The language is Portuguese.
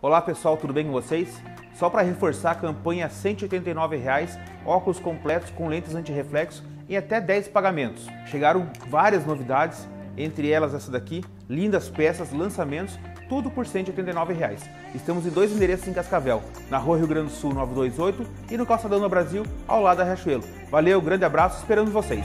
Olá pessoal, tudo bem com vocês? Só para reforçar a campanha 189 reais, óculos completos com lentes anti-reflexo em até 10 pagamentos. Chegaram várias novidades, entre elas essa daqui, lindas peças, lançamentos, tudo por 189 reais. Estamos em dois endereços em Cascavel, na Rua Rio Grande do Sul 928 e no Calçadão do Brasil, ao lado da Riachuelo. Valeu, grande abraço, esperando vocês!